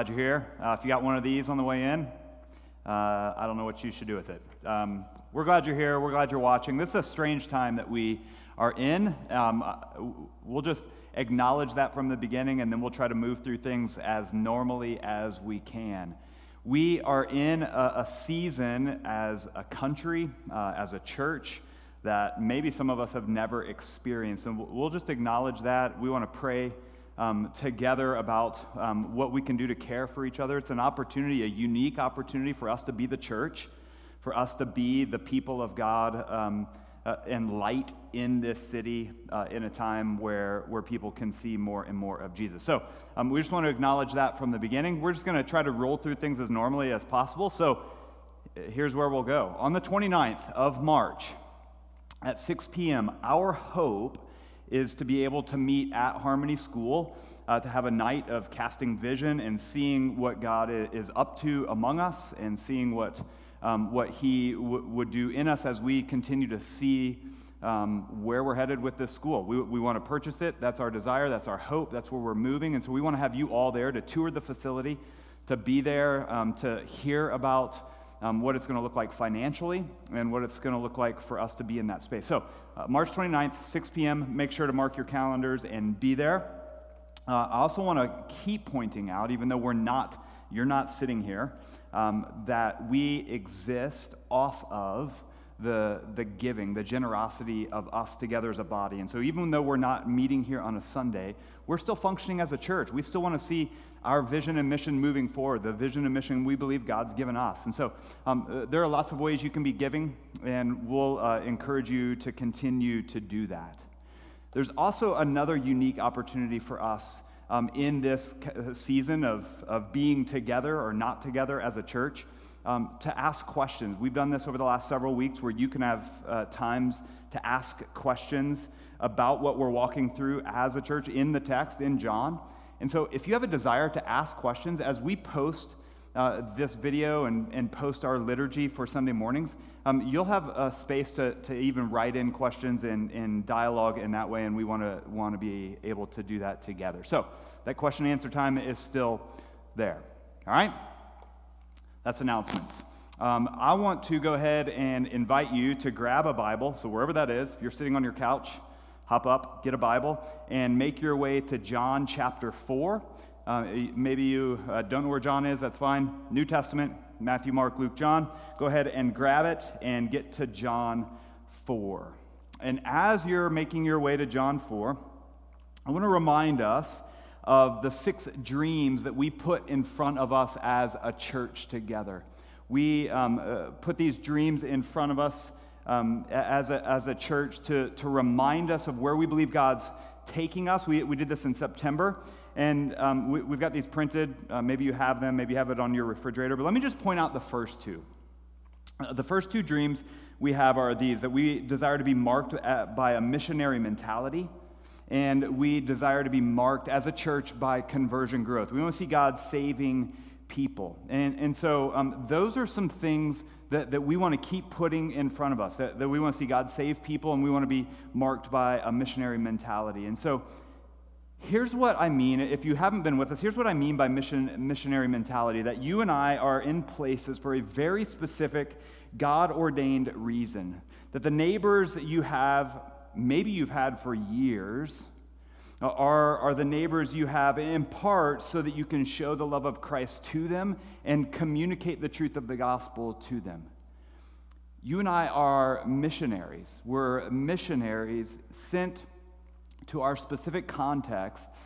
Glad you're here. Uh, if you got one of these on the way in, uh, I don't know what you should do with it. Um, we're glad you're here. We're glad you're watching. This is a strange time that we are in. Um, uh, we'll just acknowledge that from the beginning, and then we'll try to move through things as normally as we can. We are in a, a season as a country, uh, as a church, that maybe some of us have never experienced. And we'll just acknowledge that. We want to pray um, together about um, what we can do to care for each other. It's an opportunity, a unique opportunity for us to be the church, for us to be the people of God um, uh, and light in this city uh, in a time where, where people can see more and more of Jesus. So um, we just want to acknowledge that from the beginning. We're just going to try to roll through things as normally as possible. So here's where we'll go. On the 29th of March at 6 p.m., our hope is to be able to meet at Harmony School, uh, to have a night of casting vision and seeing what God is up to among us and seeing what, um, what He w- would do in us as we continue to see um, where we're headed with this school. We, we want to purchase it. That's our desire. That's our hope. That's where we're moving. And so we want to have you all there to tour the facility, to be there, um, to hear about um, what it's going to look like financially and what it's going to look like for us to be in that space. So, uh, March 29th, 6 p.m., make sure to mark your calendars and be there. Uh, I also want to keep pointing out, even though we're not, you're not sitting here, um, that we exist off of the, the giving, the generosity of us together as a body. And so, even though we're not meeting here on a Sunday, we're still functioning as a church. We still want to see our vision and mission moving forward, the vision and mission we believe God's given us. And so, um, uh, there are lots of ways you can be giving, and we'll uh, encourage you to continue to do that. There's also another unique opportunity for us um, in this uh, season of, of being together or not together as a church um, to ask questions. We've done this over the last several weeks where you can have uh, times to ask questions about what we're walking through as a church in the text in John. And so, if you have a desire to ask questions as we post uh, this video and, and post our liturgy for Sunday mornings, um, you'll have a space to, to even write in questions and, and dialogue in that way, and we want to want to be able to do that together. So, that question and answer time is still there. All right? That's announcements. Um, I want to go ahead and invite you to grab a Bible. So, wherever that is, if you're sitting on your couch, hop up, get a Bible, and make your way to John chapter 4. Uh, maybe you uh, don't know where John is, that's fine. New Testament, Matthew, Mark, Luke, John. Go ahead and grab it and get to John 4. And as you're making your way to John 4, I want to remind us of the six dreams that we put in front of us as a church together. We um, uh, put these dreams in front of us um, as, a, as a church to, to remind us of where we believe God's taking us. We, we did this in September, and um, we, have got these printed. Uh, maybe you have them, maybe you have it on your refrigerator, but let me just point out the first two. Uh, the first two dreams we have are these that we desire to be marked at, by a missionary mentality and we desire to be marked as a church by conversion growth. We want to see God saving people. And, and so um, those are some things that, that we want to keep putting in front of us, that, that we want to see God save people and we want to be marked by a missionary mentality. And so here's what I mean. If you haven't been with us, here's what I mean by mission, missionary mentality that you and I are in places for a very specific, God ordained reason. That the neighbors that you have maybe you've had for years are, are the neighbors you have in part so that you can show the love of Christ to them and communicate the truth of the gospel to them. You and I are missionaries. We're missionaries sent to our specific contexts.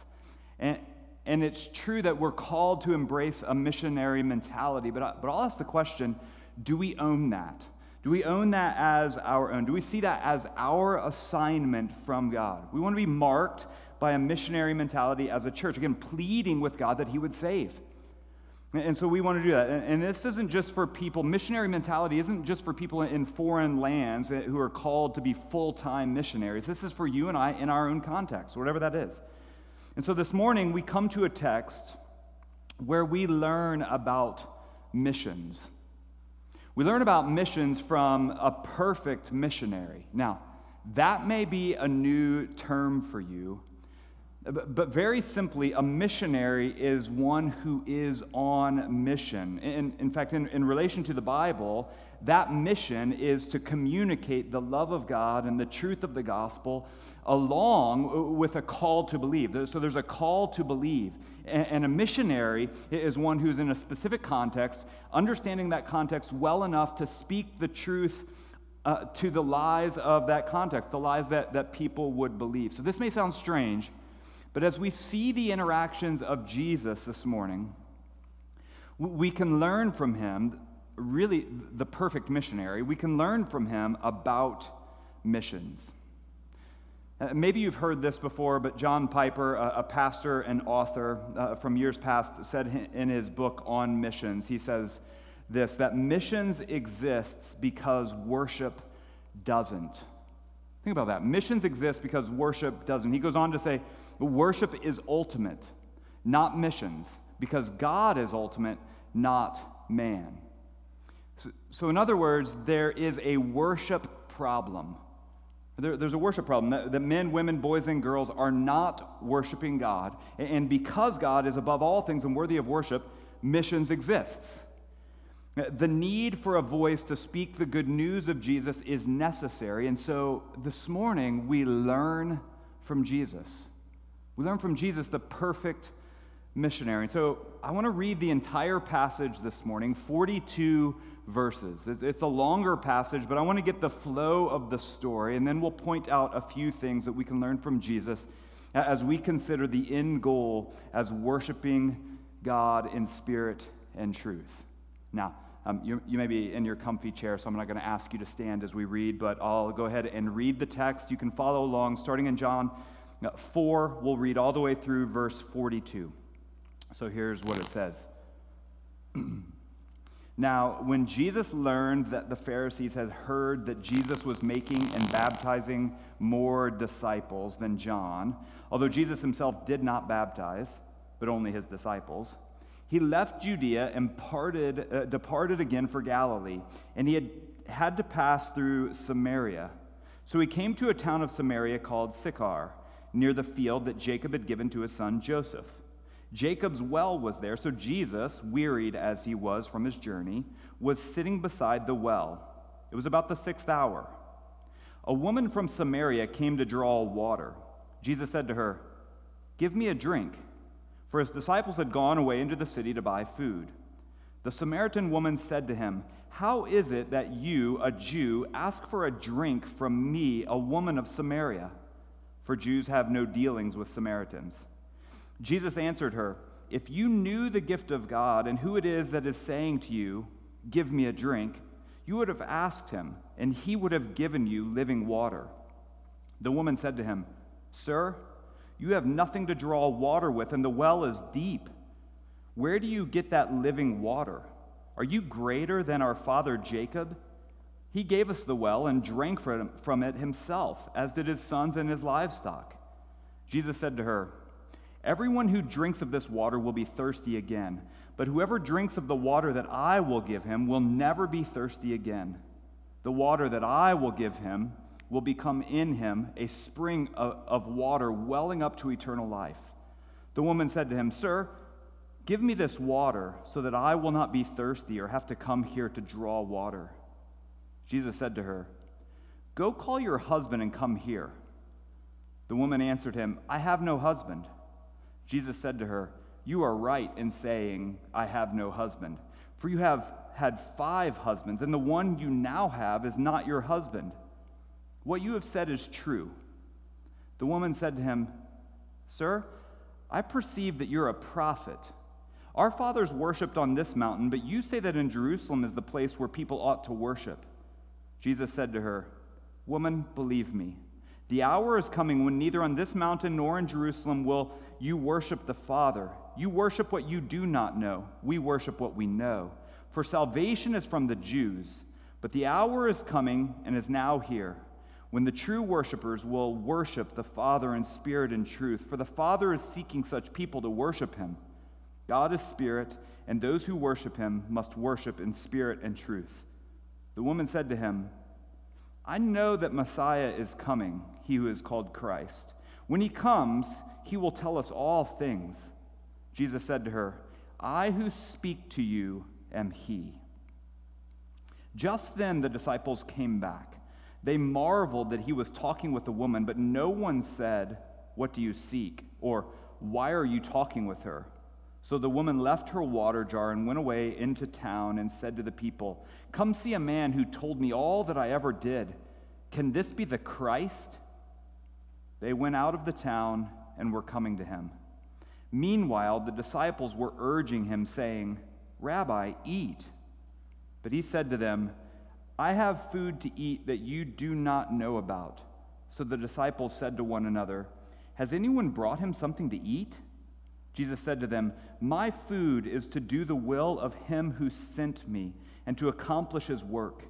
And, and it's true that we're called to embrace a missionary mentality, but, I, but I'll ask the question do we own that? Do we own that as our own? Do we see that as our assignment from God? We want to be marked by a missionary mentality as a church, again, pleading with God that He would save. And so we want to do that. And this isn't just for people, missionary mentality isn't just for people in foreign lands who are called to be full time missionaries. This is for you and I in our own context, whatever that is. And so this morning we come to a text where we learn about missions. We learn about missions from a perfect missionary. Now, that may be a new term for you, But, very simply, a missionary is one who is on mission. In, in fact, in, in relation to the Bible, that mission is to communicate the love of God and the truth of the gospel along with a call to believe. So there's a call to believe. And a missionary is one who's in a specific context, understanding that context well enough to speak the truth uh, to the lies of that context, the lies that, that people would believe. So this may sound strange, but as we see the interactions of Jesus this morning, we can learn from him, really the perfect missionary, we can learn from him about missions. Uh, maybe you've heard this before, but John Piper, a, pastor and author uh, from years past, said in his book on missions, he says this that missions exists because worship doesn't. Think about that. Missions exist because worship doesn't. He goes on to say, worship is ultimate, not missions, because God is ultimate, not man. So, so in other words, there is a worship problem there, there's a worship problem that, that, men, women, boys, and girls are not worshiping God. And because God is above all things and worthy of worship, missions exists. The need for a voice to speak the good news of Jesus is necessary. And so this morning, we learn from Jesus. We learn from Jesus, the perfect missionary. So I want to read the entire passage this morning, 42 verses. It's a longer passage, but I want to get the flow of the story, and then we'll point out a few things that we can learn from Jesus as we consider the end goal as worshiping God in spirit and truth. Now, um, you, you may be in your comfy chair, so I'm not going to ask you to stand as we read, but I'll go ahead and read the text. You can follow along, starting in John 4, we'll read all the way through verse 42. So here's what it says. Now, when Jesus learned that the Pharisees had heard that Jesus was making and baptizing more disciples than John, although Jesus himself did not baptize, but only his disciples, he left Judea and parted, uh, departed again for Galilee, and he had had to pass through Samaria. So he came to a town of Samaria called Sychar, near the field that Jacob had given to his son Joseph. Jacob's well was there, so Jesus, wearied as he was from his journey, was sitting beside the well. It was about the sixth hour. A woman from Samaria came to draw water. Jesus said to her, Give me a drink, for his disciples had gone away into the city to buy food. The Samaritan woman said to him, How is it that you, a Jew, ask for a drink from me, a woman of Samaria? For Jews have no dealings with Samaritans. Jesus answered her, If you knew the gift of God and who it is that is saying to you, Give me a drink, you would have asked him, and he would have given you living water. The woman said to him, Sir, you have nothing to draw water with, and the well is deep. Where do you get that living water? Are you greater than our father Jacob? He gave us the well and drank from it himself, as did his sons and his livestock. Jesus said to her, Everyone who drinks of this water will be thirsty again, but whoever drinks of the water that I will give him will never be thirsty again. The water that I will give him will become in him a spring of, of water welling up to eternal life. The woman said to him, Sir, give me this water so that I will not be thirsty or have to come here to draw water. Jesus said to her, Go call your husband and come here. The woman answered him, I have no husband. Jesus said to her, You are right in saying, I have no husband, for you have had five husbands, and the one you now have is not your husband. What you have said is true. The woman said to him, Sir, I perceive that you're a prophet. Our fathers worshipped on this mountain, but you say that in Jerusalem is the place where people ought to worship. Jesus said to her, Woman, believe me. The hour is coming when neither on this mountain nor in Jerusalem will you worship the Father. You worship what you do not know. We worship what we know. For salvation is from the Jews. But the hour is coming and is now here when the true worshipers will worship the Father in spirit and truth. For the Father is seeking such people to worship him. God is spirit, and those who worship him must worship in spirit and truth. The woman said to him, I know that Messiah is coming, he who is called Christ. When he comes, he will tell us all things. Jesus said to her, I who speak to you am he. Just then the disciples came back. They marveled that he was talking with the woman, but no one said, What do you seek? or Why are you talking with her? So the woman left her water jar and went away into town and said to the people, Come see a man who told me all that I ever did. Can this be the Christ? They went out of the town and were coming to him. Meanwhile, the disciples were urging him, saying, Rabbi, eat. But he said to them, I have food to eat that you do not know about. So the disciples said to one another, Has anyone brought him something to eat? Jesus said to them, My food is to do the will of him who sent me and to accomplish his work.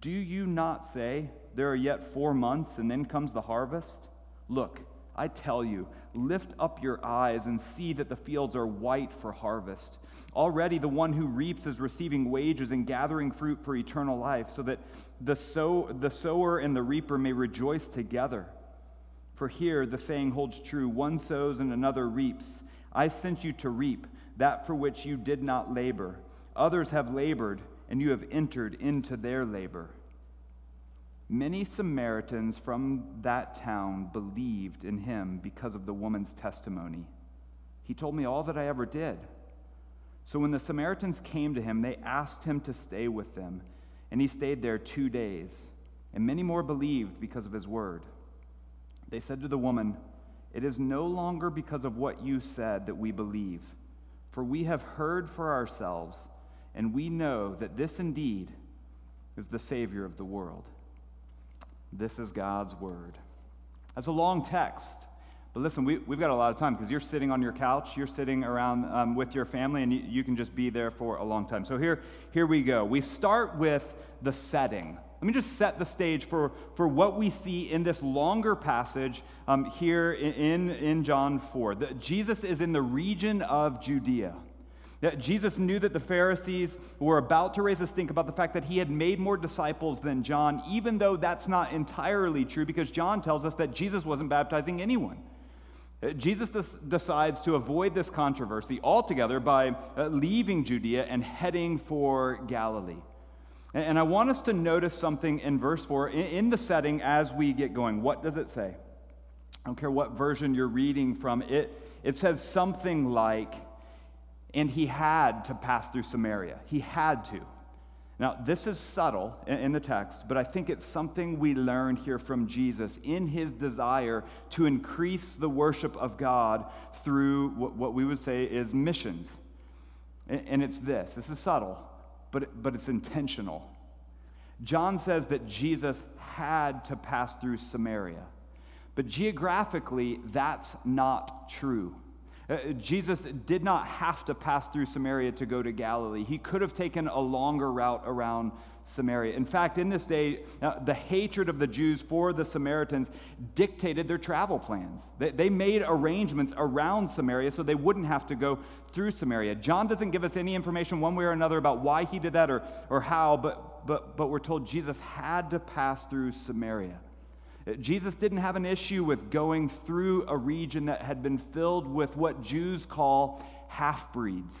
Do you not say, There are yet four months, and then comes the harvest? Look, I tell you, lift up your eyes and see that the fields are white for harvest. Already the one who reaps is receiving wages and gathering fruit for eternal life, so that the, sow, the sower and the reaper may rejoice together. For here the saying holds true one sows and another reaps. I sent you to reap that for which you did not labor. Others have labored, and you have entered into their labor. Many Samaritans from that town believed in him because of the woman's testimony. He told me all that I ever did. So when the Samaritans came to him, they asked him to stay with them, and he stayed there two days. And many more believed because of his word. They said to the woman, It is no longer because of what you said that we believe, for we have heard for ourselves, and we know that this indeed is the Savior of the world. This is God's word. That's a long text. But listen, we, we've got a lot of time because you're sitting on your couch, you're sitting around um, with your family, and you, you can just be there for a long time. So here, here we go. We start with the setting. Let me just set the stage for, for what we see in this longer passage um, here in, in John 4. The, Jesus is in the region of Judea. That Jesus knew that the Pharisees were about to raise a stink about the fact that he had made more disciples than John, even though that's not entirely true because John tells us that Jesus wasn't baptizing anyone. Uh, Jesus decides to avoid this controversy altogether by uh, leaving Judea and heading for Galilee. And I want us to notice something in verse 4 in the setting as we get going. What does it say? I don't care what version you're reading from. It, it says something like, and he had to pass through Samaria. He had to. Now, this is subtle in the text, but I think it's something we learn here from Jesus in his desire to increase the worship of God through what we would say is missions. And it's this this is subtle, but, but it's intentional. John says that Jesus had to pass through Samaria, but geographically, that's not true. Uh, Jesus did not have to pass through Samaria to go to Galilee. He could have taken a longer route around Samaria. In fact, in this day, uh, the hatred of the Jews for the Samaritans dictated their travel plans. They, they made arrangements around Samaria so they wouldn't have to go through Samaria. John doesn't give us any information one way or another about why he did that or, or how, but, but, but we're told Jesus had to pass through Samaria. Uh, Jesus didn't have an issue with going through a region that had been filled with what Jews call half breeds.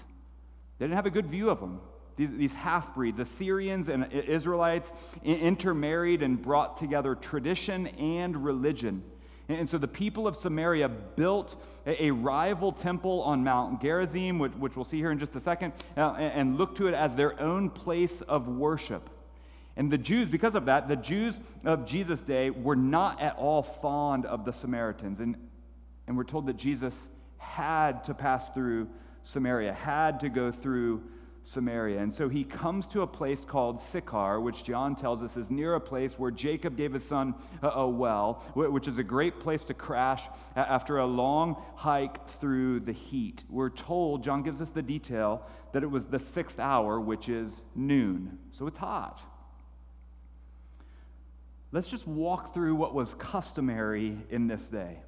They didn't have a good view of them. These, these half breeds, Assyrians and Israelites, intermarried and brought together tradition and religion. And so the people of Samaria built a, rival temple on Mount Gerizim, which, which we'll see here in just a second, uh, and looked to it as their own place of worship. And the Jews, because of that, the Jews of Jesus' day were not at all fond of the Samaritans. And, and we're told that Jesus had to pass through Samaria, had to go through Samaria. And so he comes to a place called Sychar, which John tells us is near a place where Jacob gave his son a well, which is a great place to crash after a long hike through the heat. We're told, John gives us the detail, that it was the sixth hour, which is noon. So it's hot. Let's just walk through what was customary in this day.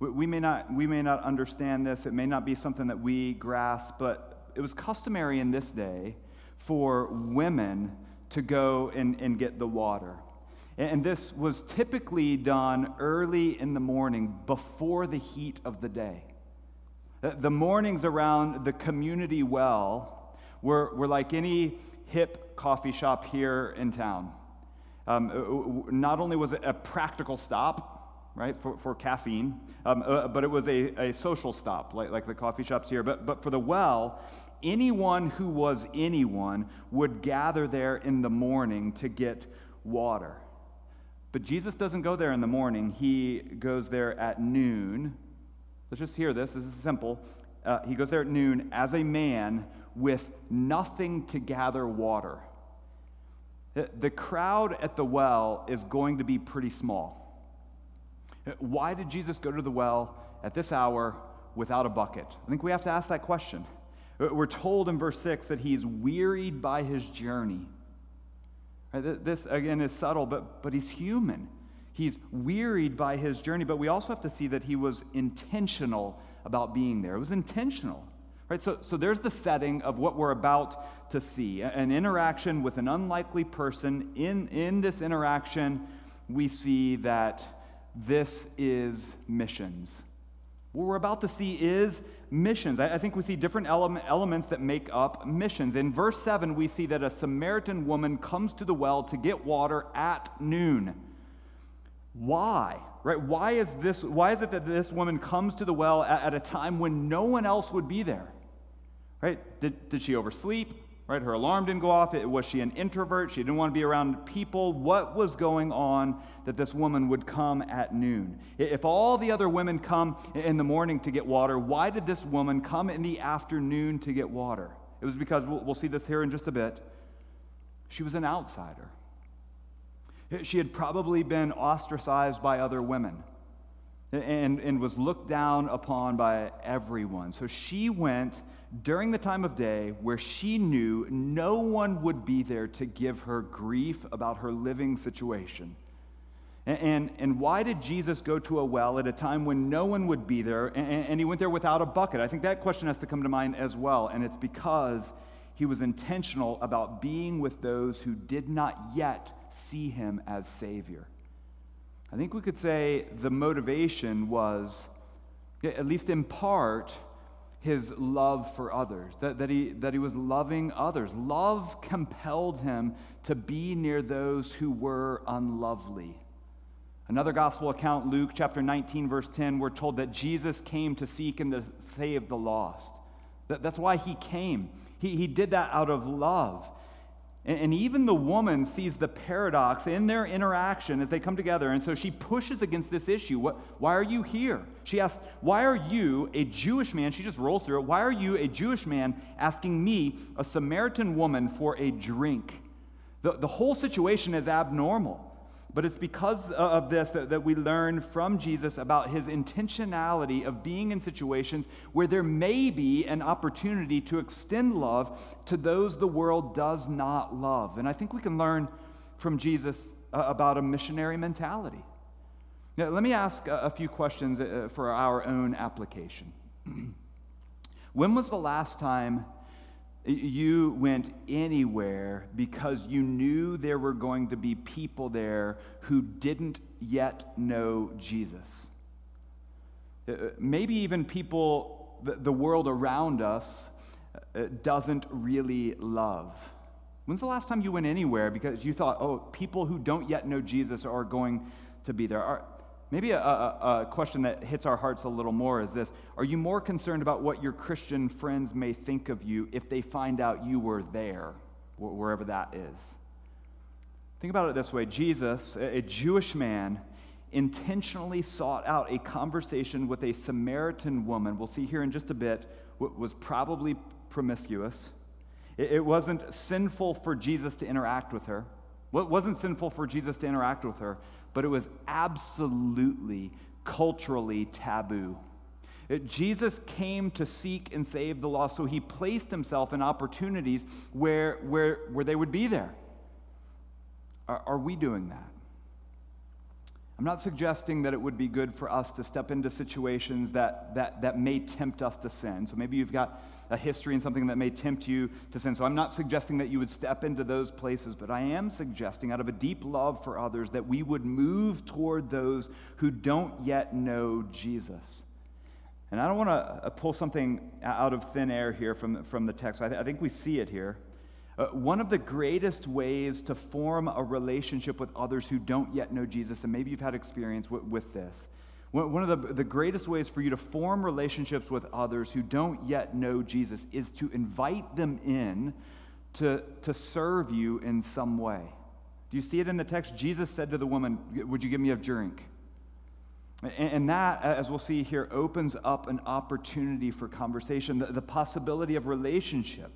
We, may, not, we may not understand this, it may not be something that we grasp, but it was customary in this day for women to go and, and get the water. And this was typically done early in the morning before the heat of the day. The mornings around the community well were, were like any hip coffee shop here in town. Um, not only was it a practical stop, right, for, for caffeine, um, uh, but it was a, a social stop, like, like the coffee shops here. But, but for the well, anyone who was anyone would gather there in the morning to get water. But Jesus doesn't go there in the morning, he goes there at noon. Let's just hear this. This is simple. Uh, he goes there at noon as a man with nothing to gather water. The crowd at the well is going to be pretty small. Why did Jesus go to the well at this hour without a bucket? I think we have to ask that question. Uh, we're told in verse 6 that he's wearied by his journey. Uh, this, again, is subtle, but, but he's human. He's wearied by his journey, but we also have to see that he was intentional about being there. It was intentional. Right? So, so there's the setting of what we're about to see an interaction with an unlikely person. In, in this interaction, we see that this is missions. What we're about to see is missions. I, think we see different ele- elements that make up missions. In verse 7, we see that a Samaritan woman comes to the well to get water at noon. Why? Right? Why is this why is it that this woman comes to the well at, at a time when no one else would be there? Right? Did, did she oversleep? Right? Her alarm didn't go off. It, was she an introvert? She didn't want to be around people. What was going on that this woman would come at noon? If all the other women come in the morning to get water, why did this woman come in the afternoon to get water? It was because, we'll, we'll see this here in just a bit, she was an outsider. She had probably been ostracized by other women and, and was looked down upon by everyone. So she went during the time of day where she knew no one would be there to give her grief about her living situation. And, and, and, why did Jesus go to a well at a time when no one would be there and, and he went there without a bucket? I think that question has to come to mind as well. And it's because he was intentional about being with those who did not yet see him as Savior. I think we could say the motivation was, at least in part, his love for others, that, that, he, that he was loving others. Love compelled him to be near those who were unlovely. Another gospel account, Luke chapter 19, verse 10, we're told that Jesus came to seek and to save the lost. That, that's why he came. He, he did that out of love. And, even the woman sees the paradox in their interaction as they come together. And so she pushes against this issue. What, why are you here? She asks, Why are you, a Jewish man? She just rolls through it. Why are you, a Jewish man, asking me, a Samaritan woman, for a drink? The, the whole situation is abnormal. But it's because of this that, that we learn from Jesus about his intentionality of being in situations where there may be an opportunity to extend love to those the world does not love. And I think we can learn from Jesus uh, about a missionary mentality. Now, let me ask a, a few questions uh, for our own application. when was the last time? You went anywhere because you knew there were going to be people there who didn't yet know Jesus. Uh, maybe even people, the world around us uh, doesn't really love. When's the last time you went anywhere because you thought, oh, people who don't yet know Jesus are going to be there? Are, Maybe a, a, a, question that hits our hearts a little more is this Are you more concerned about what your Christian friends may think of you if they find out you were there, wherever that is? Think about it this way Jesus, a Jewish man, intentionally sought out a conversation with a Samaritan woman. We'll see here in just a bit, what was probably promiscuous. It wasn't sinful for Jesus to interact with her. What wasn't sinful for Jesus to interact with her, but it was absolutely culturally taboo. It, Jesus came to seek and save the lost, so he placed himself in opportunities where, where, where they would be there. Are, are we doing that? I'm not suggesting that it would be good for us to step into situations that, that, that may tempt us to sin. So maybe you've got a history and something that may tempt you to sin. So I'm not suggesting that you would step into those places, but I am suggesting, out of a deep love for others, that we would move toward those who don't yet know Jesus. And I don't want to uh, pull something out of thin air here from, from the text. I, th- I think we see it here. Uh, one of the greatest ways to form a relationship with others who don't yet know Jesus, and maybe you've had experience with, with this, one of the, the greatest ways for you to form relationships with others who don't yet know Jesus is to invite them in to, to serve you in some way. Do you see it in the text? Jesus said to the woman, Would you give me a drink? And that, as we'll see here, opens up an opportunity for conversation, the, the possibility of relationship.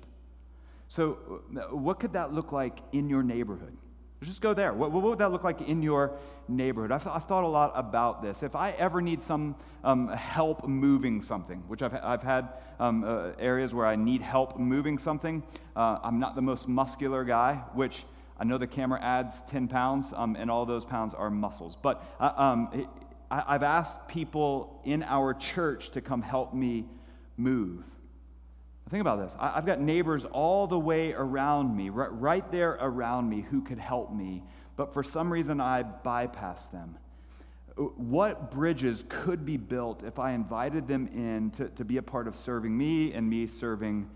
So, uh, what could that look like in your neighborhood? Just go there. What, what, would that look like in your neighborhood? I've, I've thought a lot about this. If I ever need some um, help moving something, which I've, I've had um, uh, areas where I need help moving something, uh, I'm not the most muscular guy, which I know the camera adds 10 pounds, um, and all those pounds are muscles. But uh, um, I, I've asked people in our church to come help me move. Think about this. I've got neighbors all the way around me, right there around me, who could help me, but for some reason I bypass them. Uh, what bridges could be built if I invited them in to, to be a part of serving me and me serving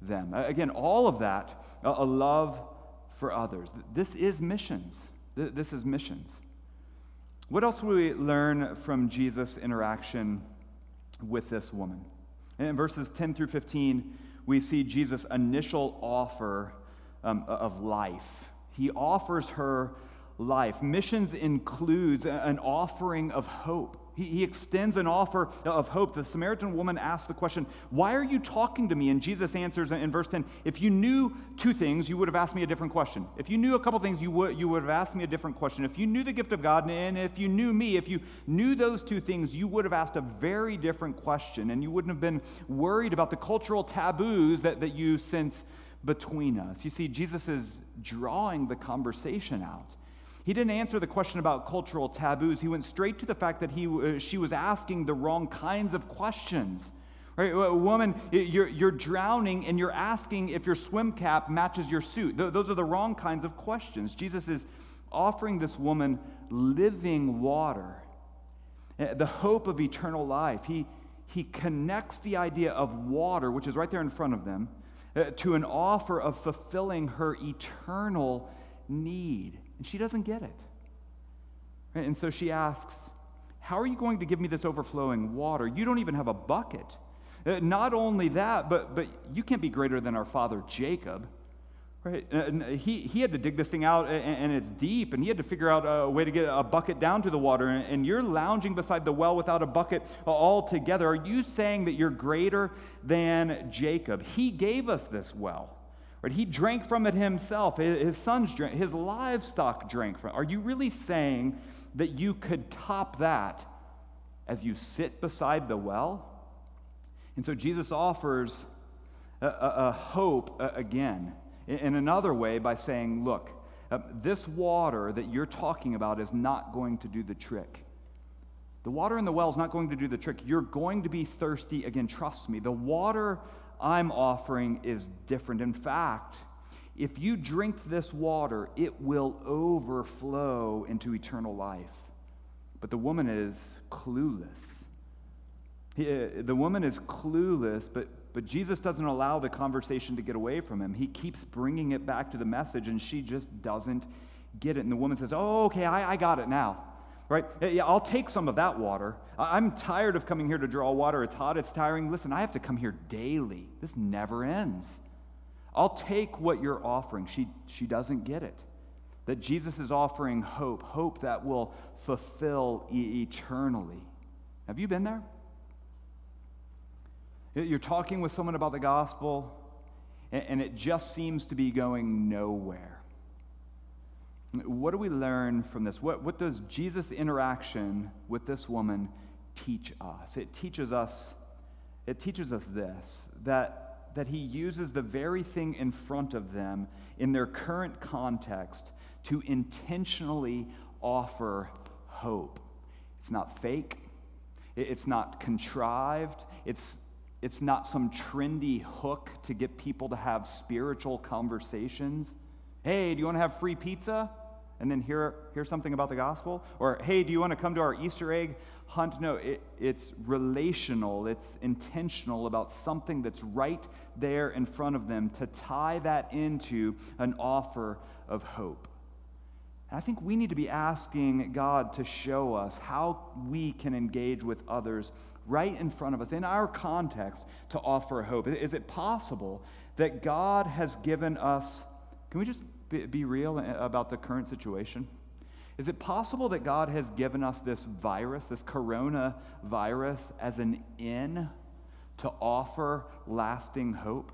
them? Again, all of that, a love for others. This is missions. This is missions. What else will we learn from Jesus' interaction with this woman? And in verses 10 through 15, we see Jesus' initial offer um, of life. He offers her life. Missions includes an offering of hope. He, he extends an offer of hope. The Samaritan woman asks the question, Why are you talking to me? And Jesus answers in verse 10, If you knew two things, you would have asked me a different question. If you knew a couple things, you would, you would have asked me a different question. If you knew the gift of God, and if you knew me, if you knew those two things, you would have asked a very different question, and you wouldn't have been worried about the cultural taboos that, that you sense between us. You see, Jesus is drawing the conversation out. He didn't answer the question about cultural taboos. He went straight to the fact that he, uh, she was asking the wrong kinds of questions. Right? Woman, you're, you're drowning and you're asking if your swim cap matches your suit. Th- those are the wrong kinds of questions. Jesus is offering this woman living water, eh, the hope of eternal life. He, he connects the idea of water, which is right there in front of them, uh, to an offer of fulfilling her eternal need. And she doesn't get it. And so she asks, How are you going to give me this overflowing water? You don't even have a bucket. Uh, not only that, but, but you can't be greater than our father Jacob. Right? And he, he had to dig this thing out, and, and it's deep, and he had to figure out a way to get a bucket down to the water. And, and you're lounging beside the well without a bucket altogether. Are you saying that you're greater than Jacob? He gave us this well. Right? He drank from it himself. His sons drank, his livestock drank from it. Are you really saying that you could top that as you sit beside the well? And so Jesus offers a, a, a hope again in another way by saying, look, uh, this water that you're talking about is not going to do the trick. The water in the well is not going to do the trick. You're going to be thirsty again. Trust me. The water I'm offering is different. In fact, if you drink this water, it will overflow into eternal life. But the woman is clueless. Uh, the woman is clueless, but, but Jesus doesn't allow the conversation to get away from him. He keeps bringing it back to the message, and she just doesn't get it. And the woman says, Oh, okay, I, I got it now right? Yeah, I'll take some of that water. I'm tired of coming here to draw water. It's hot, it's tiring. Listen, I have to come here daily. This never ends. I'll take what you're offering. She, she doesn't get it. That Jesus is offering hope, hope that will fulfill eternally. Have you been there? You're talking with someone about the gospel, and, and it just seems to be going nowhere. What do we learn from this? What, what does Jesus' interaction with this woman teach us? It teaches us, it teaches us this that, that he uses the very thing in front of them in their current context to intentionally offer hope. It's not fake, it's not contrived, it's, it's not some trendy hook to get people to have spiritual conversations. Hey, do you want to have free pizza? And then hear, hear something about the gospel? Or, hey, do you want to come to our Easter egg hunt? No, it, it's relational, it's intentional about something that's right there in front of them to tie that into an offer of hope. And I think we need to be asking God to show us how we can engage with others right in front of us, in our context, to offer hope. Is it possible that God has given us, can we just be, be real about the current situation? Is it possible that God has given us this virus, this coronavirus, as an in to offer lasting hope?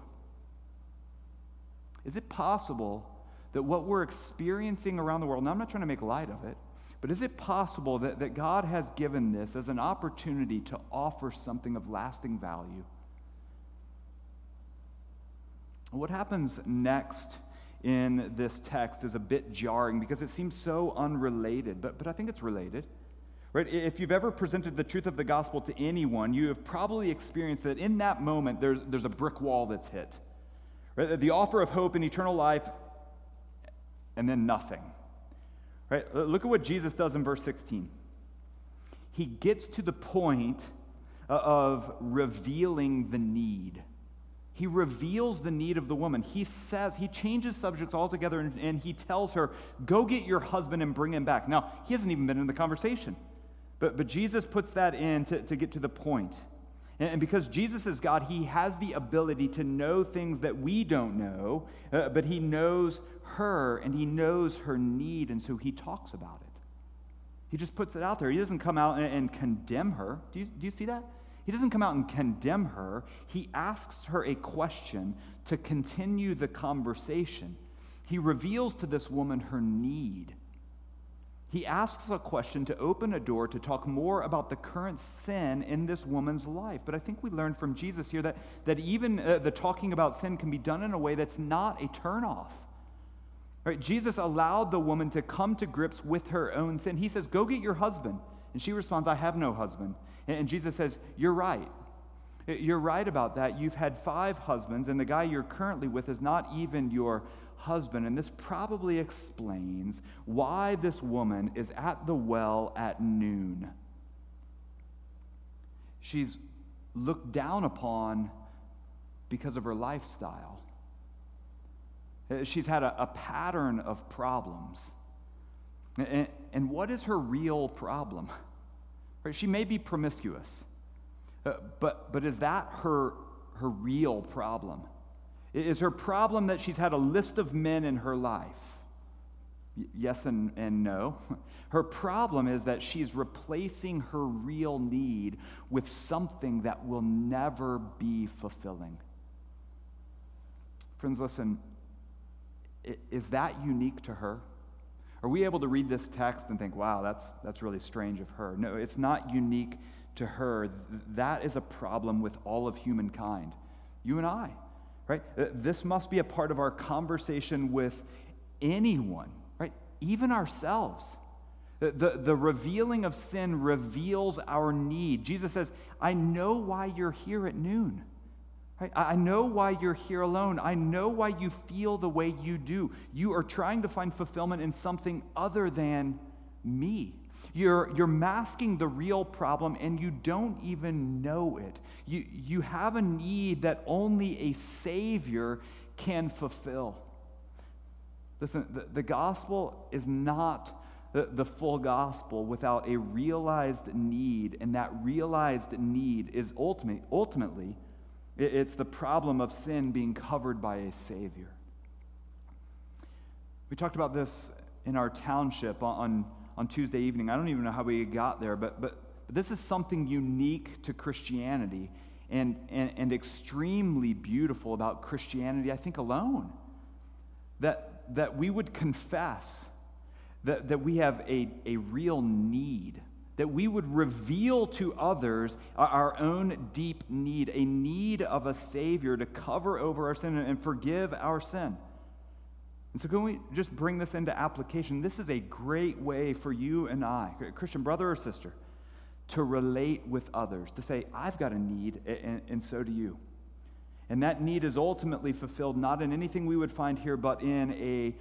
Is it possible that what we're experiencing around the world, and I'm not trying to make light of it, but is it possible that, that God has given this as an opportunity to offer something of lasting value? What happens next in this text is a bit jarring because it seems so unrelated, but, but I think it's related. Right? If you've ever presented the truth of the gospel to anyone, you have probably experienced that in that moment there's, there's a brick wall that's hit. Right? The offer of hope and eternal life and then nothing. Right? Look at what Jesus does in verse 16. He gets to the point uh, of revealing the need. He reveals the need of the woman. He says, he changes subjects altogether and, and he tells her, Go get your husband and bring him back. Now, he hasn't even been in the conversation, but, but Jesus puts that in to, to get to the point. And because Jesus is God, he has the ability to know things that we don't know, uh, but he knows her and he knows her need, and so he talks about it. He just puts it out there. He doesn't come out and, and condemn her. Do you, do you see that? He doesn't come out and condemn her. He asks her a question to continue the conversation. He reveals to this woman her need. He asks a question to open a door to talk more about the current sin in this woman's life. But I think we learn from Jesus here that, that even uh, the talking about sin can be done in a way that's not a turnoff. Right? Jesus allowed the woman to come to grips with her own sin. He says, Go get your husband. And she responds, I have no husband. And Jesus says, You're right. Eh, you're right about that. You've had five husbands, and the guy you're currently with is not even your husband. And this probably explains why this woman is at the well at noon. She's looked down upon because of her lifestyle. Uh, she's had a, a pattern of problems. And, and, what is her real problem? Right? She may be promiscuous, uh, but, but is that her, her real problem? Is her problem that she's had a list of men in her life? Yes and, and no. Her problem is that she's replacing her real need with something that will never be fulfilling. Friends, listen, is that unique to her? Are we able to read this text and think, wow, that's, that's really strange of her? No, it's not unique to her. That is a problem with all of humankind, you and I, right? Uh, this must be a part of our conversation with anyone, right? Even ourselves. The, the, the, revealing of sin reveals our need. Jesus says, I know why you're here at noon. I know why you're here alone. I know why you feel the way you do. You are trying to find fulfillment in something other than me. You're, you're masking the real problem and you don't even know it. You, you have a need that only a Savior can fulfill. Listen, the, the gospel is not the, the full gospel without a realized need, and that realized need is ultimate, ultimately it's the problem of sin being covered by a Savior. We talked about this in our township on, on Tuesday evening. I don't even know how we got there, but, but, this is something unique to Christianity and, and, and extremely beautiful about Christianity, I think, alone. That, that we would confess that, that we have a, a real need that we would reveal to others our own deep need, a need of a Savior to cover over our sin and forgive our sin. And so, can we just bring this into application? This is a great way for you and I, Christian brother or sister, to relate with others, to say, I've got a need, and, and so do you. And that need is ultimately fulfilled not in anything we would find here, but in a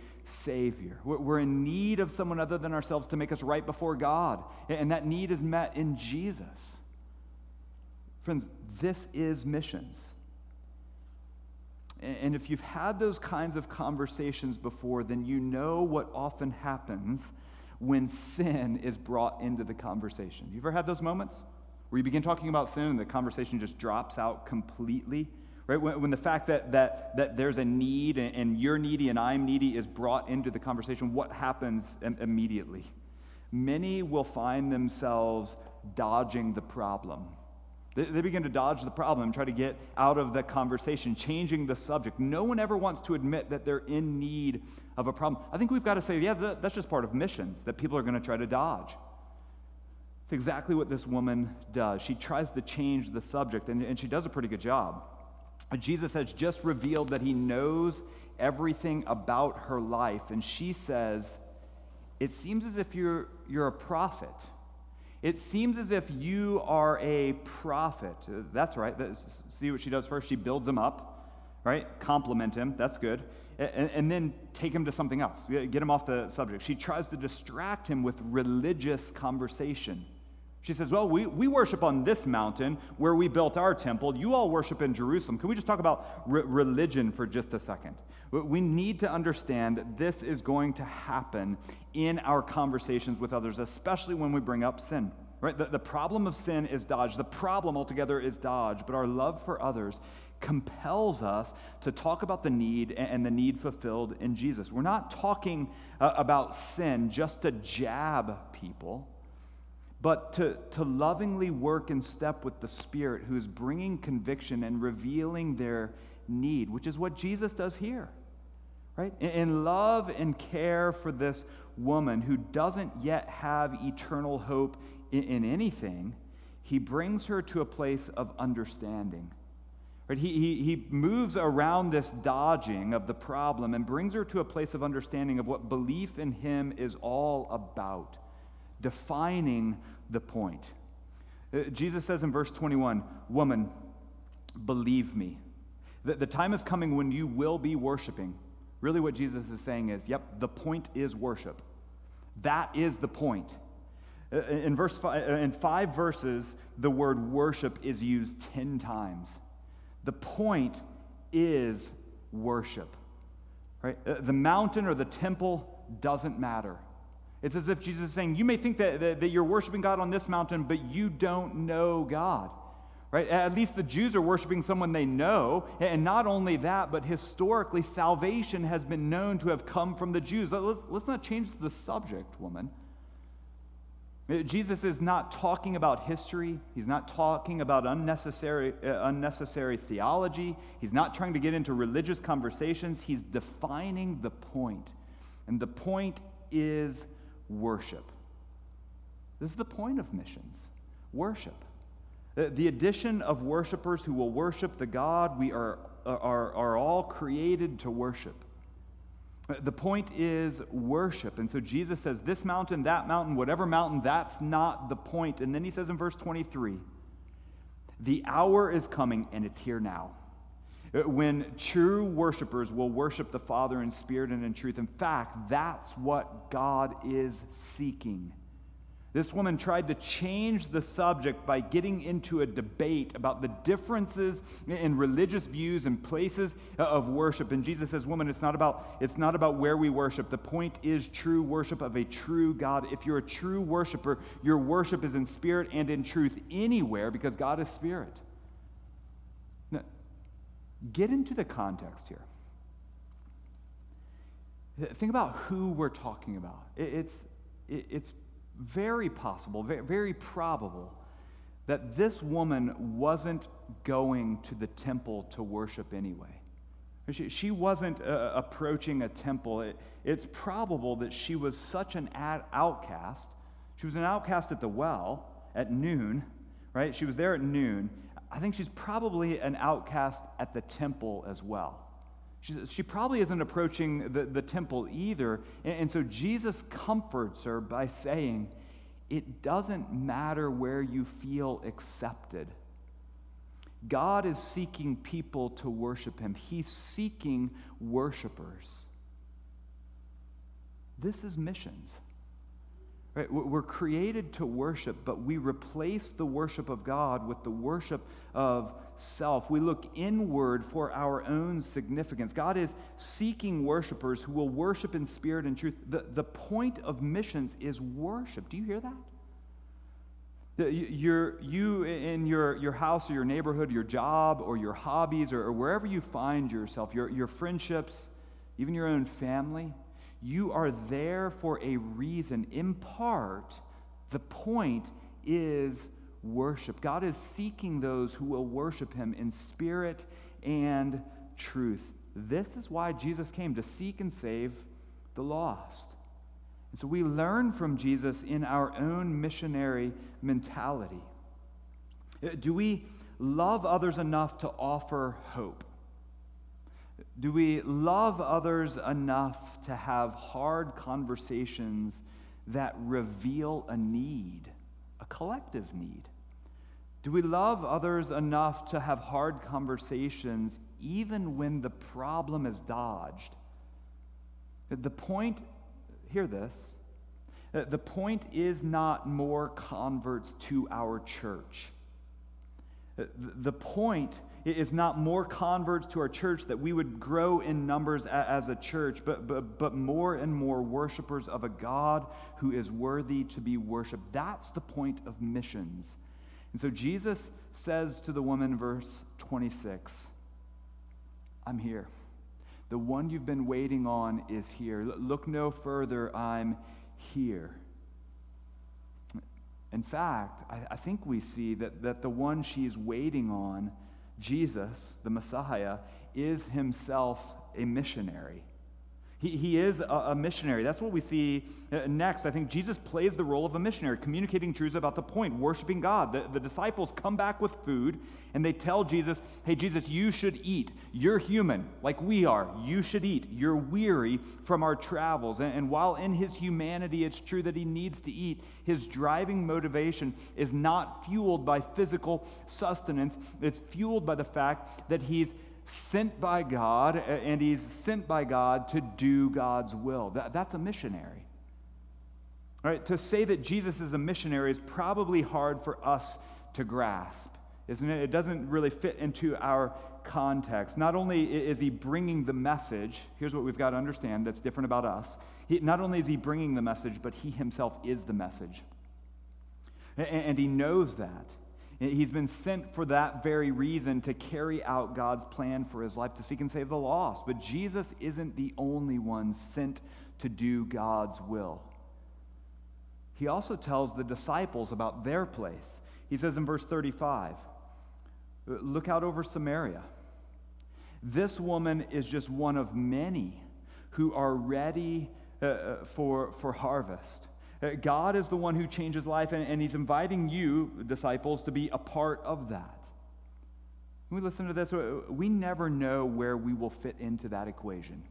Savior. We're in need of someone other than ourselves to make us right before God. And that need is met in Jesus. Friends, this is missions. And if you've had those kinds of conversations before, then you know what often happens when sin is brought into the conversation. You ever had those moments where you begin talking about sin and the conversation just drops out completely? Right? When, when the fact that, that, that there's a need and, and, you're needy and I'm needy is brought into the conversation, what happens Im- immediately? Many will find themselves dodging the problem. They, begin to dodge the problem, try to get out of the conversation, changing the subject. No one ever wants to admit that they're in need of a problem. I think we've got to say, yeah, that, that's just part of missions, that people are going to try to dodge. It's exactly what this woman does. She tries to change the subject, and, and she does a pretty good job. Jesus has just revealed that he knows everything about her life. And she says, It seems as if you're, you're a prophet. It seems as if you are a prophet. Uh, that's right. That's, see what she does first? She builds him up, right? Compliment him. That's good. And, and then take him to something else. Get him off the subject. She tries to distract him with religious conversation. She says, Well, we, we worship on this mountain where we built our temple. You all worship in Jerusalem. Can we just talk about re- religion for just a second? We need to understand that this is going to happen in our conversations with others, especially when we bring up sin. Right? The, the problem of sin is dodged. The problem altogether is dodged, but our love for others compels us to talk about the need and the need fulfilled in Jesus. We're not talking uh, about sin just to jab people but to, to lovingly work in step with the Spirit who is bringing conviction and revealing their need, which is what Jesus does here. Right? In love and care for this woman who doesn't yet have eternal hope in, in anything, he brings her to a place of understanding. Right? He, he, he moves around this dodging of the problem and brings her to a place of understanding of what belief in him is all about defining the point. Uh, Jesus says in verse 21 Woman, believe me. The, the time is coming when you will be worshiping. Really, what Jesus is saying is, yep, the point is worship. That is the point. Uh, in, verse five, uh, in five verses, the word worship is used 10 times. The point is worship. Right? The mountain or the temple doesn't matter. It's as if Jesus is saying, You may think that, that, that, you're worshiping God on this mountain, but you don't know God. Right? At least the Jews are worshiping someone they know. And not only that, but historically, salvation has been known to have come from the Jews. Let's, let's not change the subject, woman. Uh, Jesus is not talking about history. He's not talking about unnecessary, uh, unnecessary theology. He's not trying to get into religious conversations. He's defining the point. And the point is worship. This is the point of missions worship. The addition of worshipers who will worship the God we are, are, are all created to worship. The point is worship. And so Jesus says, This mountain, that mountain, whatever mountain, that's not the point. And then he says in verse 23, The hour is coming and it's here now when true worshipers will worship the Father in spirit and in truth. In fact, that's what God is seeking. This woman tried to change the subject by getting into a debate about the differences in religious views and places uh, of worship. And Jesus says, Woman, it's not about, it's not about where we worship. The point is true worship of a true God. If you're a true worshiper, your worship is in spirit and in truth anywhere because God is spirit. Get into the context here. Think about who we're talking about. It's, it's very possible, very probable, that this woman wasn't going to the temple to worship anyway. She, wasn't uh, approaching a temple. It, it's probable that she was such an ad, outcast. She was an outcast at the well at noon, right? She was there at noon, I think she's probably an outcast at the temple as well. She, she probably isn't approaching the, the temple either. And, and so Jesus comforts her by saying, It doesn't matter where you feel accepted. God is seeking people to worship him, He's seeking worshipers. This is missions. Right? We're created to worship, but we replace the worship of God with the worship of self. We look inward for our own significance. God is seeking worshipers who will worship in spirit and truth. The, the point of missions is worship. Do you hear that? You're, you in your, your house or your neighborhood, your job or your hobbies or, or wherever you find yourself, your, your friendships, even your own family, you are there for a reason. In part, the point is worship. God is seeking those who will worship him in spirit and truth. This is why Jesus came to seek and save the lost. And so we learn from Jesus in our own missionary mentality. Uh, do we love others enough to offer hope? Do we love others enough to have hard conversations that reveal a need, a collective need? Do we love others enough to have hard conversations even when the problem is dodged? The point, hear this, uh, the point is not more converts to our church. Uh, the point is not more converts to our church that we would grow in numbers as a church, but, but, but more and more worshipers of a God who is worthy to be worshiped. That's the point of missions. And so Jesus says to the woman, verse 26, I'm here. The one you've been waiting on is here. Look no further, I'm here. In fact, I, I, think we see that, that the one she's waiting on, Jesus, the Messiah, is himself a missionary. He, he is a, a, missionary. That's what we see uh, next. I think Jesus plays the role of a missionary, communicating truths about the point, worshiping God. The, the disciples come back with food and they tell Jesus, Hey, Jesus, you should eat. You're human, like we are. You should eat. You're weary from our travels. And, and while in his humanity it's true that he needs to eat, his driving motivation is not fueled by physical sustenance, it's fueled by the fact that he's sent by God, and he's sent by God to do God's will. That, that's a missionary. All right, to say that Jesus is a missionary is probably hard for us to grasp, isn't it? It doesn't really fit into our context. Not only is he bringing the message, here's what we've got to understand that's different about us. He, not only is he bringing the message, but he himself is the message. And, and he knows that. He's been sent for that very reason to carry out God's plan for his life, to seek and save the lost. But Jesus isn't the only one sent to do God's will. He also tells the disciples about their place. He says in verse 35 Look out over Samaria. This woman is just one of many who are ready uh, uh for, for harvest. Uh, God is the one who changes life, and, and He's inviting you, disciples, to be a part of that. When we listen to this, uh, we never know where we will fit into that equation.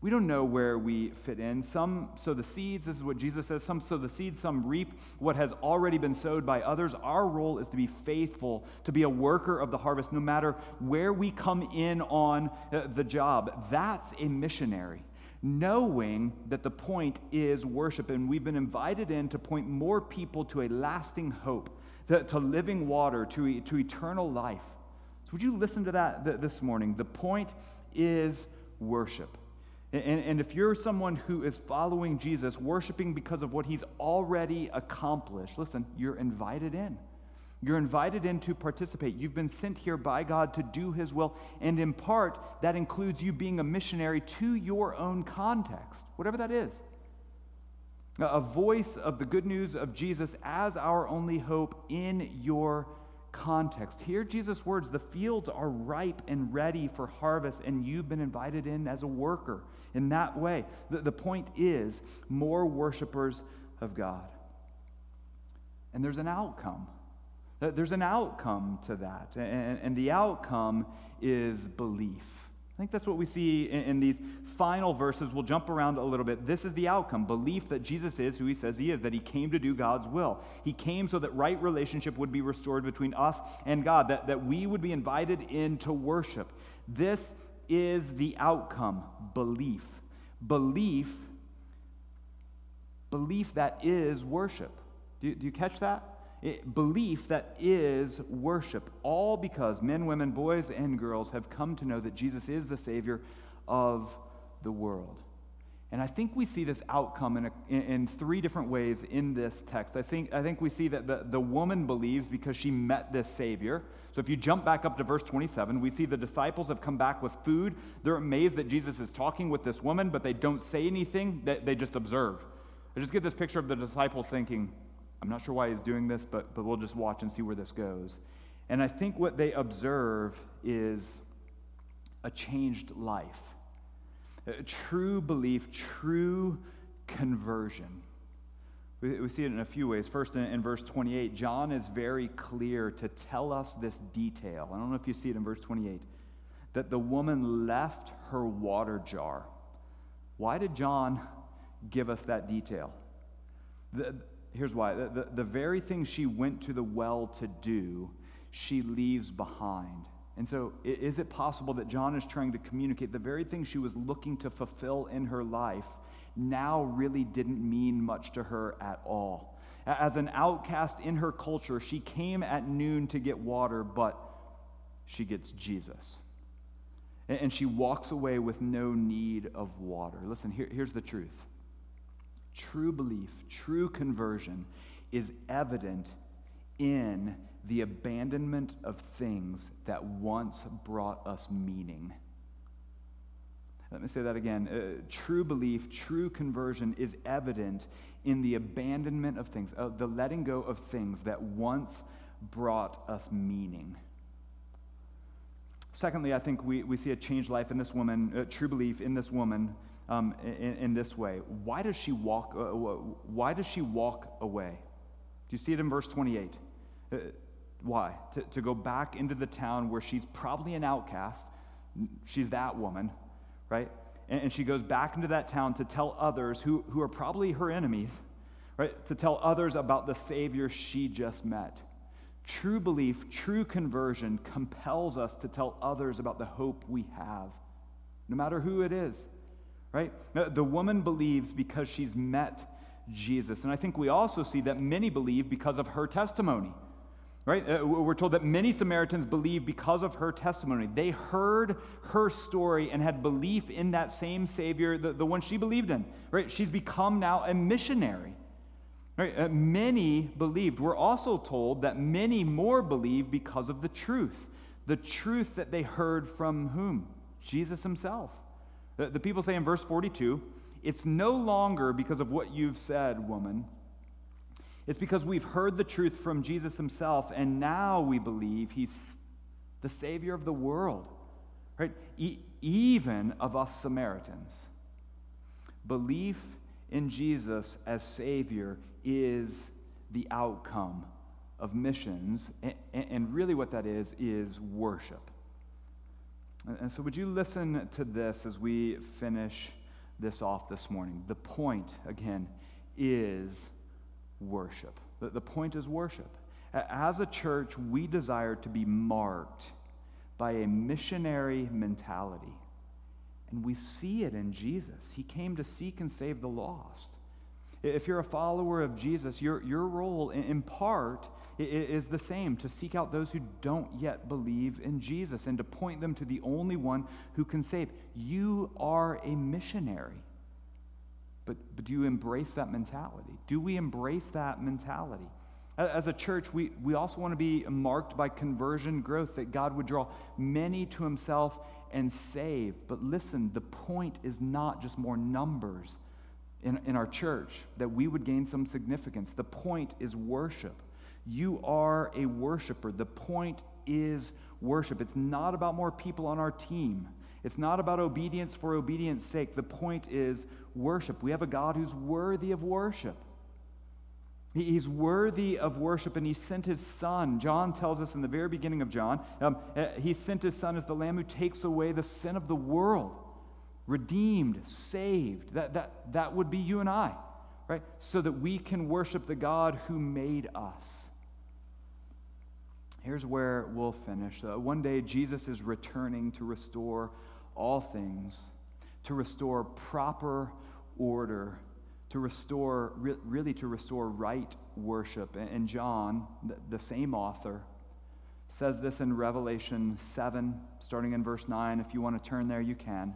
We don't know where we fit in. Some sow the seeds, this is what Jesus says. Some sow the seeds, some reap what has already been sowed by others. Our role is to be faithful, to be a worker of the harvest, no matter where we come in on uh, the job. That's a missionary knowing that the point is worship. And we've been invited in to point more people to a lasting hope, to, to living water, to, to eternal life. So, would you listen to that th- this morning? The point is worship. And, and if you're someone who is following Jesus, worshiping because of what he's already accomplished, listen, you're invited in. You're invited in to participate. You've been sent here by God to do His will. And in part, that includes you being a missionary to your own context, whatever that is. A voice of the good news of Jesus as our only hope in your context. Hear Jesus' words the fields are ripe and ready for harvest, and you've been invited in as a worker in that way. The, the point is more worshipers of God. And there's an outcome. There's an outcome to that, and, the outcome is belief. I think that's what we see in, in, these final verses. We'll jump around a little bit. This is the outcome belief that Jesus is who he says he is, that he came to do God's will. He came so that right relationship would be restored between us and God, that, that we would be invited into worship. This is the outcome belief. Belief, belief that is worship. Do, do you catch that? It, belief that is worship, all because men, women, boys, and girls have come to know that Jesus is the Savior of the world. And I think we see this outcome in, a, in, three different ways in this text. I think, I think we see that the, the woman believes because she met this Savior. So if you jump back up to verse 27, we see the disciples have come back with food. They're amazed that Jesus is talking with this woman, but they don't say anything, they, they just observe. I just get this picture of the disciples thinking, I'm not sure why he's doing this, but, but we'll just watch and see where this goes. And I think what they observe is a changed life, a true belief, true conversion. We, see it in a few ways. First, in, in verse 28, John is very clear to tell us this detail. I don't know if you see it in verse 28 that the woman left her water jar. Why did John give us that detail? The, here's why the, the, the very thing she went to the well to do, she leaves behind. And so, is it possible that John is trying to communicate the very thing she was looking to fulfill in her life now really didn't mean much to her at all? As an outcast in her culture, she came at noon to get water, but she gets Jesus. And she walks away with no need of water. Listen, here, here's the truth true belief, true conversion is evident in the abandonment of things that once brought us meaning. Let me say that again. Uh, true belief, true conversion is evident in the abandonment of things, uh, the letting go of things that once brought us meaning. Secondly, I think we, we see a changed life in this woman, uh, true belief in this woman um, in, in, this way. Why does she walk? Uh, why does she walk away? Do you see it in verse 28? Uh, why? To, to go back into the town where she's probably an outcast. She's that woman, right? And, and she goes back into that town to tell others who, who are probably her enemies, right? To tell others about the Savior she just met. True belief, true conversion compels us to tell others about the hope we have, no matter who it is right? The woman believes because she's met Jesus. And I think we also see that many believe because of her testimony, right? Uh, we're told that many Samaritans believe because of her testimony. They heard her story and had belief in that same Savior, the, the one she believed in, right? She's become now a missionary. Right? Uh, many believed. We're also told that many more believe because of the truth. The truth that they heard from whom? Jesus himself. The, the people say in verse 42 it's no longer because of what you've said, woman. It's because we've heard the truth from Jesus himself, and now we believe he's the Savior of the world, right? E- even of us Samaritans. Belief in Jesus as Savior is the outcome of missions, and, and really what that is, is worship. And so, would you listen to this as we finish this off this morning? The point, again, is worship. The, the point is worship. As a church, we desire to be marked by a missionary mentality. And we see it in Jesus. He came to seek and save the lost. If you're a follower of Jesus, your, your role, in part, is the same to seek out those who don't yet believe in Jesus and to point them to the only one who can save. You are a missionary. But, but do you embrace that mentality? Do we embrace that mentality? As a church, we, we also want to be marked by conversion growth, that God would draw many to himself and save. But listen, the point is not just more numbers in, in our church, that we would gain some significance. The point is worship. You are a worshiper. The point is worship. It's not about more people on our team. It's not about obedience for obedience sake. The point is worship. We have a God who's worthy of worship. He's worthy of worship, and he sent his son. John tells us in the very beginning of John, um, uh, he sent his son as the lamb who takes away the sin of the world. Redeemed, saved. That, that, that would be you and I, right? So that we can worship the God who made us. Here's where we'll finish. Uh, one day, Jesus is returning to restore all things, to restore proper order to restore, re- really to restore right worship. And John, the, the same author, says this in Revelation 7, starting in verse 9. If you want to turn there, you can.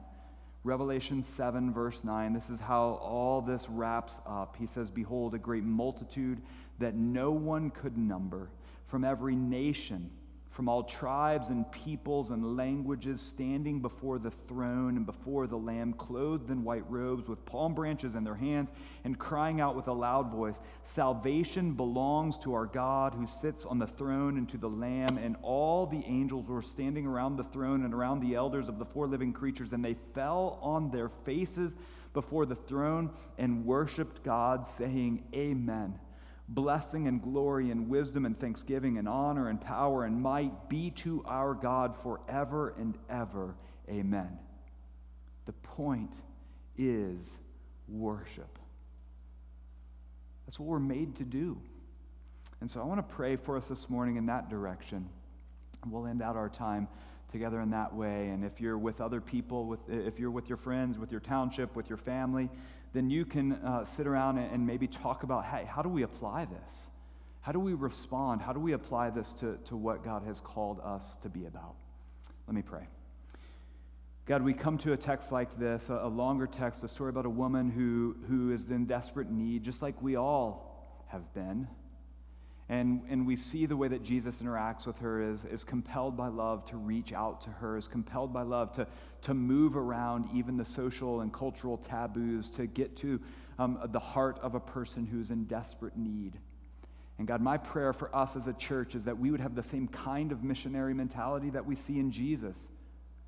Revelation 7, verse 9, this is how all this wraps up. He says, Behold, a great multitude that no one could number from every nation from all tribes and peoples and languages standing before the throne and before the Lamb, clothed in white robes with palm branches in their hands, and crying out with a loud voice Salvation belongs to our God who sits on the throne and to the Lamb. And all the angels were standing around the throne and around the elders of the four living creatures, and they fell on their faces before the throne and worshiped God, saying, Amen blessing and glory and wisdom and thanksgiving and honor and power and might be to our God forever and ever. Amen. The point is worship. That's what we're made to do. And so I want to pray for us this morning in that direction. We'll end out our time together in that way. And if you're with other people, with, if you're with your friends, with your township, with your family, then you can uh, sit around and maybe talk about hey, how do we apply this? How do we respond? How do we apply this to, to what God has called us to be about? Let me pray. God, we come to a text like this, a, a longer text, a story about a woman who, who is in desperate need, just like we all have been. And, and we see the way that Jesus interacts with her is, is compelled by love to reach out to her, is compelled by love to, to move around even the social and cultural taboos to get to um, the heart of a person who's in desperate need. And God, my prayer for us as a church is that we would have the same kind of missionary mentality that we see in Jesus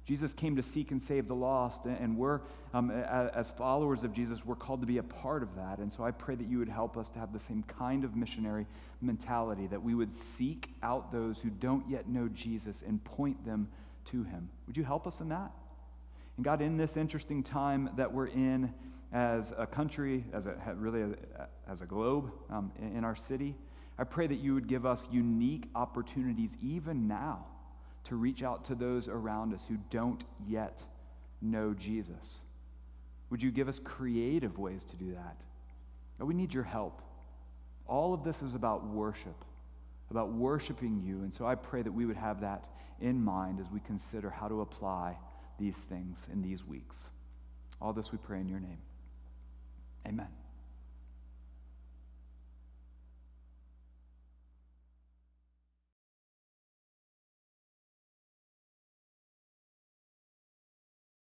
Jesus came to seek and save the lost, and we're, um, as followers of Jesus, we're called to be a part of that. And so I pray that you would help us to have the same kind of missionary mentality, that we would seek out those who don't yet know Jesus and point them to him. Would you help us in that? And God, in this interesting time that we're in as a country, as a, really as a globe um, in our city, I pray that you would give us unique opportunities even now to reach out to those around us who don't yet know Jesus. Would you give us creative ways to do that? Oh, we need your help. All of this is about worship, about worshiping you. And so I pray that we would have that in mind as we consider how to apply these things in these weeks. All this we pray in your name. Amen.